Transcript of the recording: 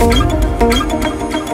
うん。